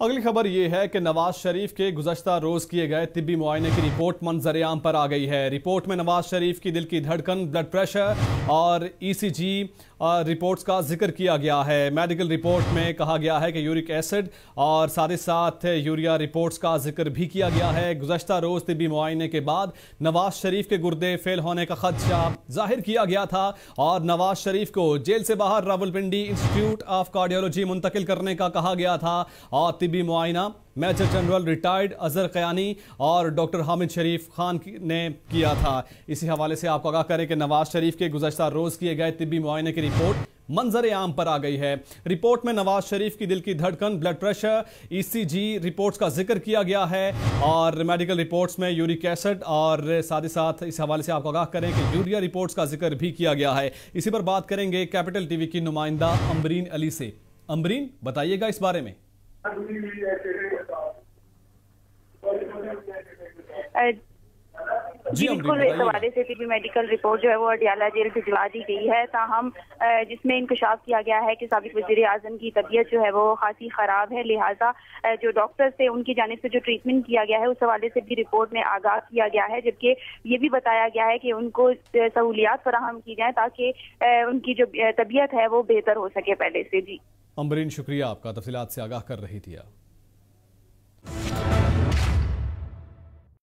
اگلی خبر یہ ہے کہ نواز شریف کے گزشتہ روز کیے گئے طبی معائنے کی رپورٹ منظر عام پر آ گئی ہے۔ رپورٹ میں نواز شریف کی دل کی دھڑکن بلڈ پریشر اور ای سی جی رپورٹس کا ذکر کیا گیا ہے۔ میڈیکل رپورٹ میں کہا گیا ہے کہ یورک ایسڈ اور ساتھ ہی ساتھ یوریا رپورٹس کا ذکر بھی کیا گیا ہے۔ گزشتہ روز طبی معائنے کے بعد نواز شریف کے گردے فیل ہونے کا خدشہ ظاہر کیا گیا تھا اور نواز شریف کو جیل سے باہر Rawalpindi institute of cardiology منتقل کرنے کا کہا گیا تھا اور طبی معائنہ major general retired Azhar Kayani اور ڈاکٹر حامد شریف خان نے کیا تھا۔ اسی حوالے سے آپ کو آگاہ کریں کہ نواز شریف کے گزشتہ روز کیے گئے طبی معائنے کی رپورٹ منظر عام پر آ گئی ہے۔ رپورٹ میں نواز شریف کی دل کی دھڑکن، blood pressure E C G reports کا ذکر کیا گیا ہے اور میڈیکل رپورٹس میں یورک ایسڈ اور ساتھ ہی ساتھ اس حوالے سے آپ کو آگاہ کریں کہ یوریا رپورٹس کا ذکر بھی کیا گیا ہے۔ اسی پر بات کریں گے کیپٹل ٹی وی کی نمائندہ امبرین علی سے۔ امبرین بتائیے گا اس بارے میں۔ Hallelujah جی بالکل اس حوالے سے طبی میڈیکل رپورٹ جو ہے وہ اڈیالہ جیل سے جلا دی گئی ہے۔ تاہم جس میں انکشاف کیا گیا ہے کہ سابق وزیر اعظم کی طبیعت جو ہے وہ خاصی خراب ہے۔ لہٰذا جو ڈاکٹر سے ان کی جانب سے جو ٹریٹمنٹ کیا گیا ہے اس حوالے سے بھی رپورٹ میں آگاہ کیا گیا ہے۔ جبکہ یہ بھی بتایا گیا ہے کہ ان کو سہولیات فراہم کی جائیں تاکہ ان کی جو طبیعت ہے وہ بہتر ہو سکے پہلے سے۔ جی۔ امبرین شکریہ آپ کا تفصیلات سے آگاہ کر رہی تھی